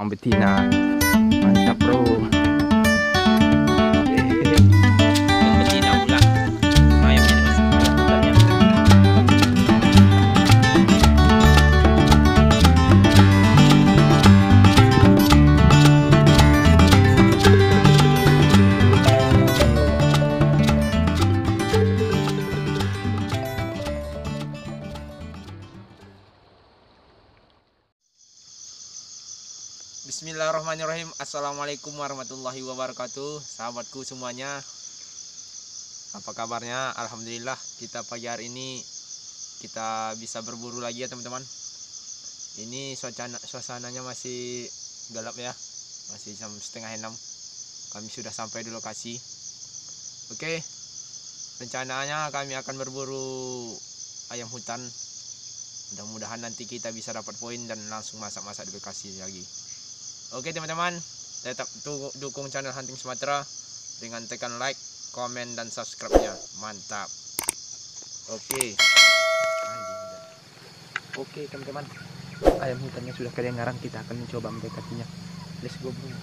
เอาไปที่นามันจับโร Bismillahirrahmanirrahim Assalamualaikum warahmatullahi wabarakatuh Sahabatku semuanya apa kabarnya? Alhamdulillah kita pagi hari ini kita bisa berburu lagi ya teman-teman. Ini suasana suasananya masih gelap ya, masih jam setengah enam. Kami sudah sampai di lokasi. Oke, rencananya kami akan berburu ayam hutan. Mudah-mudahan nanti kita bisa dapat poin dan langsung masak-masak di lokasi lagi. Oke teman-teman, tetap dukung channel Hunting Sumatera dengan tekan like, komen dan subscribe-nya. Mantap. Oke. Oke, teman-teman. Ayam hutannya sudah kedengaran, kita akan mencoba mendekatinya. Let's go, Bro.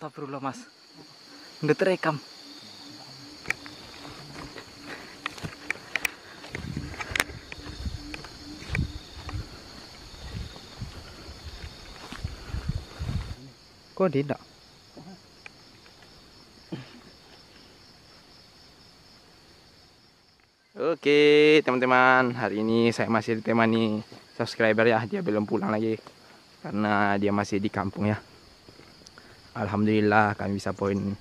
Astagfirullah, Mas. Udah terekam. Kok tidak? Oke, teman-teman. Hari ini saya masih ditemani subscriber ya. Dia belum pulang lagi karena dia masih di kampung ya. Alhamdulillah kami bisa poin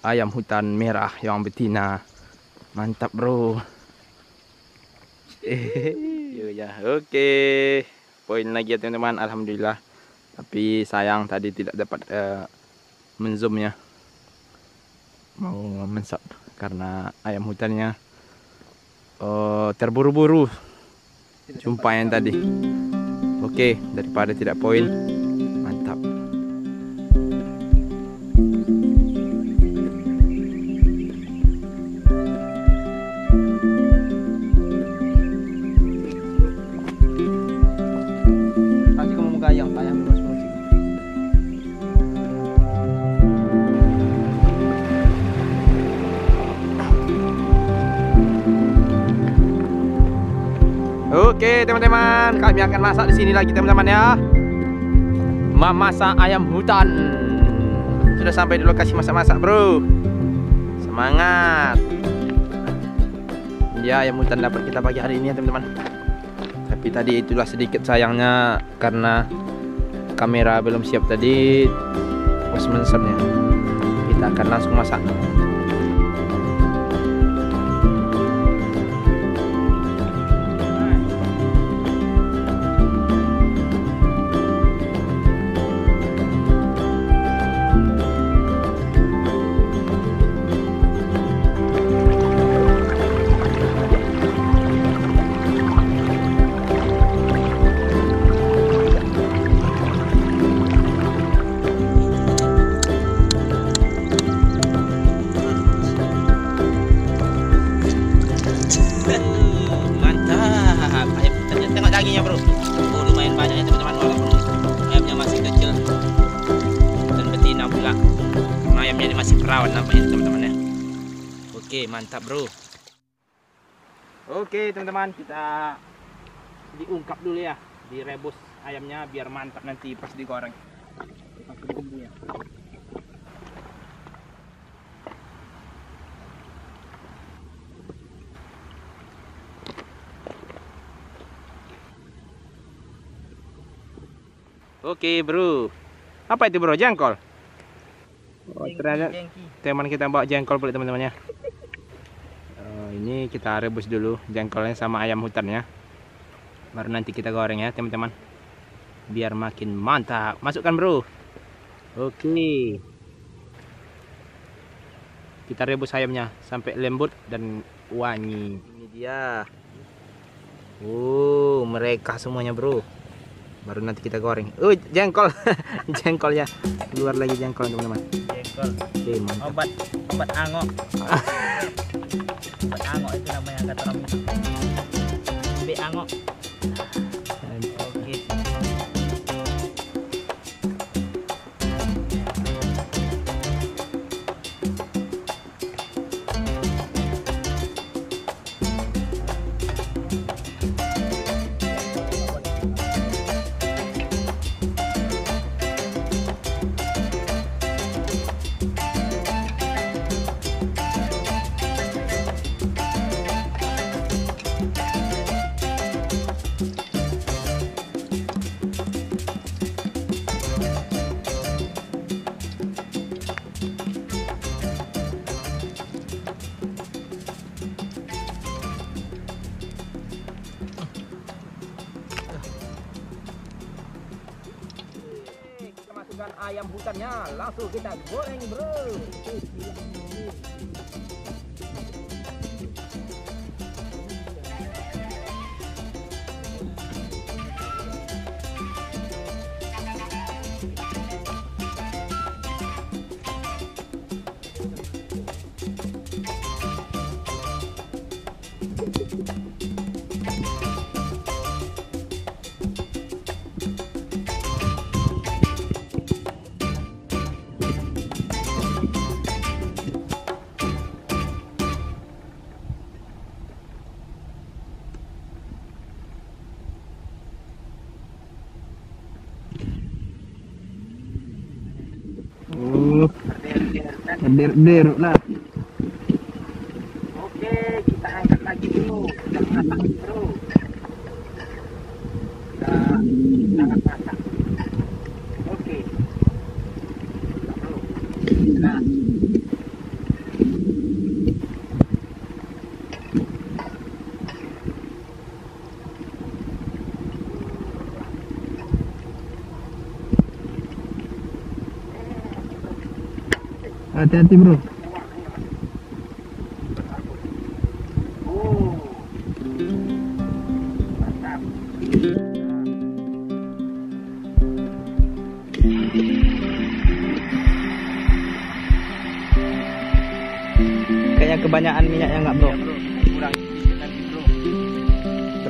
ayam hutan merah yang betina. Mantap, Bro. Ya, oke. Poin lagi ya, teman-teman. Alhamdulillah. Tapi sayang tadi tidak dapat eh, menzoomnya. Mau mensap karena ayam hutannya eh, terburu-buru jumpa yang tadi. Oke, daripada tidak poin. Oke teman-teman, kami akan masak di sini lagi teman-teman ya. Memasak ayam hutan. Sudah sampai di lokasi masak-masak bro. Semangat. Ya ayam hutan dapat kita pagi hari ini ya teman-teman. Tapi tadi itulah sedikit sayangnya karena kamera belum siap tadi pas mensatnya. Kita akan langsung masak. oh lumayan banyak ya teman-teman. Walaupun ayamnya masih kecil. Dan betina pula. Ayamnya ini masih perawan nampaknya teman-teman ya. Oke mantap bro. Oke teman-teman kita diungkap dulu ya direbus ayamnya biar mantap nanti pas digoreng. Kita Oke bro, apa itu bro? Jengkol? Oh, ternyata teman kita bawa jengkol pula teman-teman ya. Oh, ini kita rebus dulu jengkolnya sama ayam hutannya. Baru nanti kita goreng ya teman-teman. Biar makin mantap. Masukkan bro. Oke. Kita rebus ayamnya sampai lembut dan wangi. Ini dia. Oh, mereka semuanya bro baru nanti kita goreng uh jengkol jengkolnya keluar lagi jengkol teman-teman Jengkol. oke mantap Obat obat angok. obat angok itu namanya kata orang angok. Hutannya langsung kita goreng bro der-der lah. oke kita angkat lagi dulu kita masak bro Hati-hati bro. Oh. Kayaknya kebanyakan minyaknya nggak bro. Bro.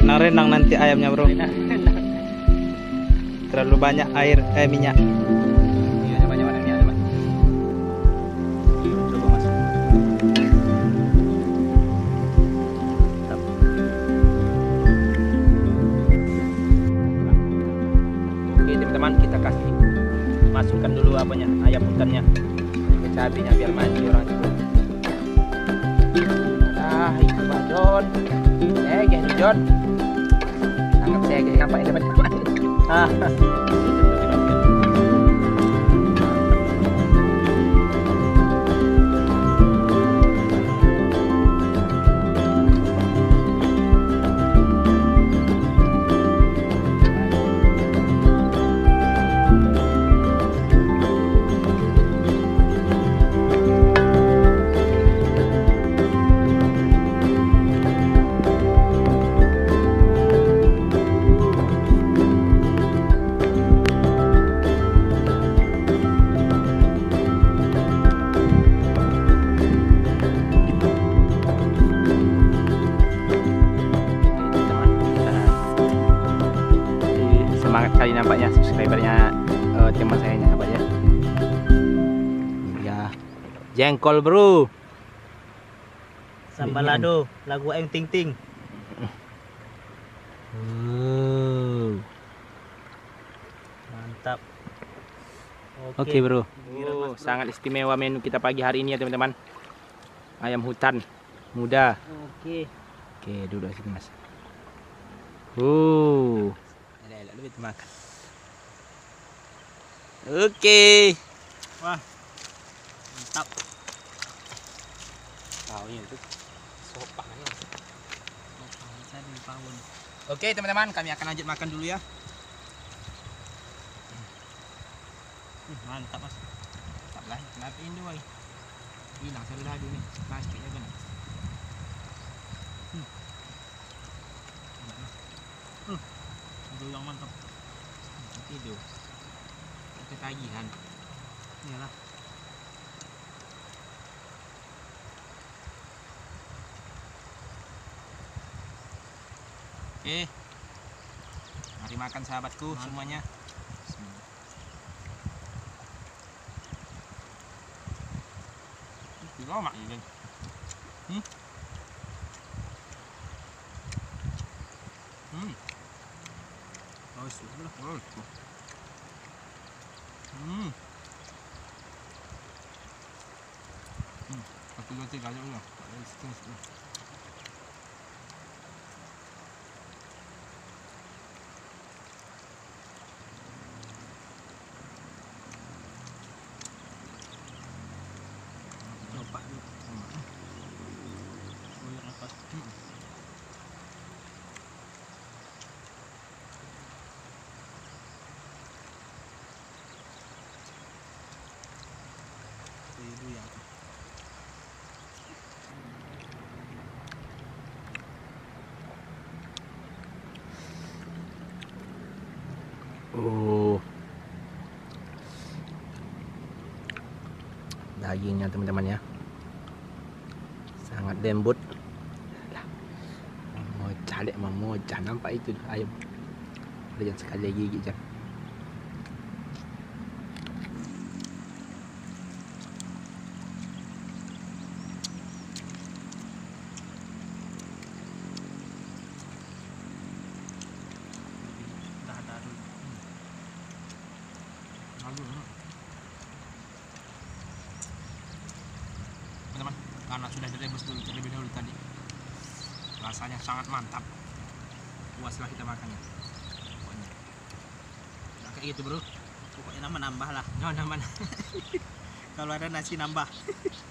Renang-renang nanti ayamnya bro. Terlalu banyak air eh minyak. Apanya ayam hutannya ke cabenya biar mandi orang itu. Nah, itu Bang John. Eh, gini John. Sangat saya kayak ngapain teman-teman. Ah. Jengkol bro. Sambalado, lagu Aing Ting Ting. Mantap. Oke bro. Oh, Mas, bro. sangat istimewa menu kita pagi hari ini ya teman-teman. Ayam hutan muda. Oke. Oke, duduk situ mas. Uh. Elok lebih makan. Oke. Mantap. Tuh. Oke teman-teman, kami akan lanjut makan dulu ya. Ih, Mantap Mas. Tak lah, kenapa ini woi? Hilang saya dah nih, plastiknya kan. Itu yang mantap. Tidur. Ketagihan. Iyalah. Oke. Mari makan sahabatku Mantap. semuanya. Lama ini. Hmm. Hmm. Oh, sudah. Oh. Hmm. Hmm. Satu dua tiga aja udah. Tak ada setengah setengah. Coba dulu. Goyang apa? Itu yang Oh. Dagingnya teman-teman ya. Sangat lembut. Memocah dek memocah nampak itu ayam. Yang sekali lagi gigit. dah ada dulu. Lalu. Teman-teman, karena sudah direbus dulu terlebih dahulu tadi. Rasanya sangat mantap. Puaslah kita makannya. Pokoknya. Nah, kayak gitu, Bro. Pokoknya nama nambah lah. Nah, mana? Kalau ada nasi nambah.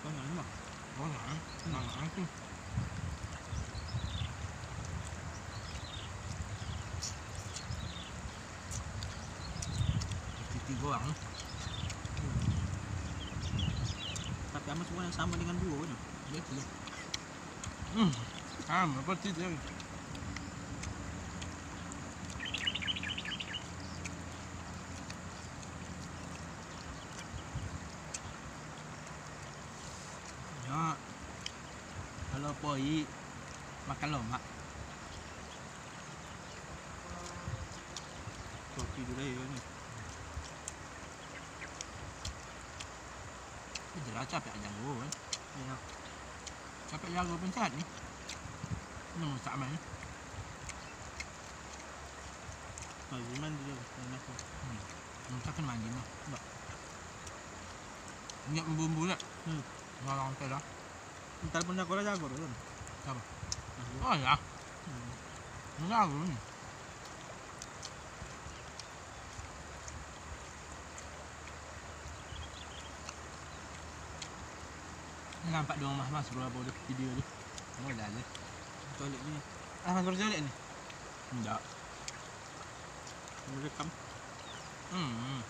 Oh, nambah. Oh, nah. Nah, nah, itu. Goreng. Tapi amat semua yang sama dengan dua kan. Betul. Hmm, sama itu. Ya, kalau poi makan lomak. Kopi dulu ya ni. Jelas capek jago kan. Ya. Capek jago pencet ni. Ini tak main. Maziman dia. Enak. Kita kan mandi mah. Mbak. Ingat bumbu tak? Hmm. Tu dah. Entar pun aku jago dulu. Apa? Oh ya. Hmm. Enggak ni. Ni nampak dua mas mas bro apa dia video tu. Oh dah je. Toilet ni. Ah mas toilet ni. Enggak. Merekam. Hmm.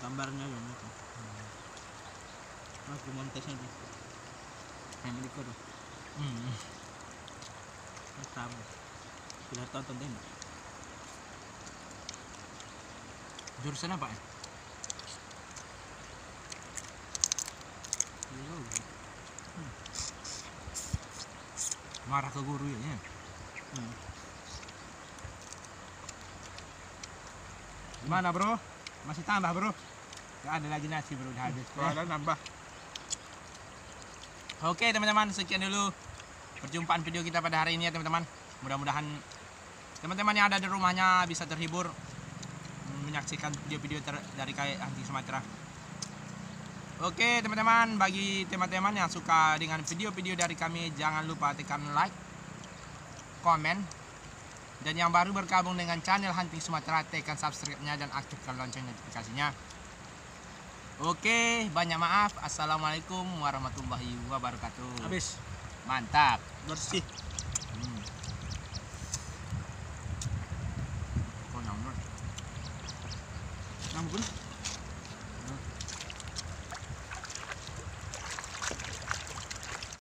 Gambarnya yang itu. Aku montesnya di. Yang melikor. Hmm. Sama. Sudah tonton deh. Jurusan apa ya? Marah ke guru ya. Hmm. Gimana bro? Masih tambah bro? Gak ada lagi nasi bro, udah habis. Kalau ada nambah. Oke teman-teman, sekian dulu perjumpaan video kita pada hari ini ya teman-teman. Mudah-mudahan teman-teman yang ada di rumahnya bisa terhibur menyaksikan video-video dari kayak Hunting Sumatera. Oke teman-teman, bagi teman-teman yang suka dengan video-video dari kami, jangan lupa tekan like, komen, dan yang baru bergabung dengan channel Hunting Sumatera, tekan subscribe-nya dan aktifkan lonceng notifikasinya. Oke, banyak maaf. Assalamualaikum warahmatullahi wabarakatuh. Habis. Mantap. Bersih. Hmm.